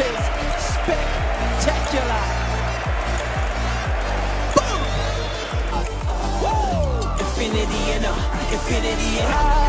is spectacular. Boom! Whoa! Infinity and a, infinity and a.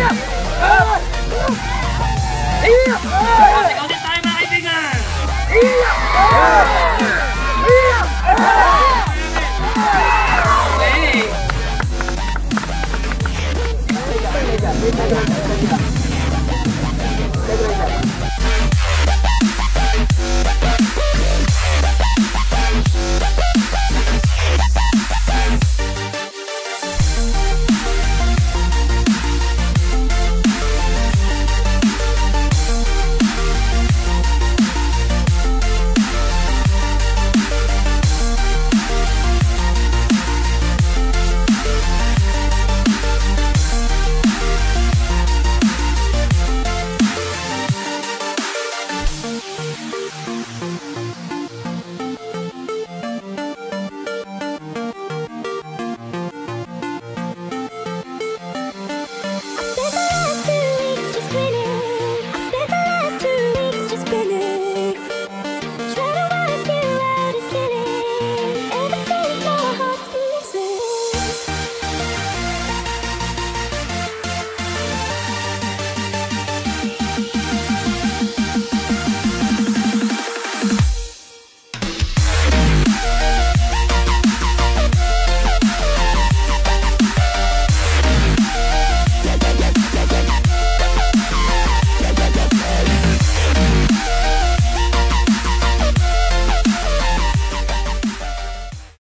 ยบเออเอียบเออเอาจะตายมาไอ้จริงอะเอียบเออ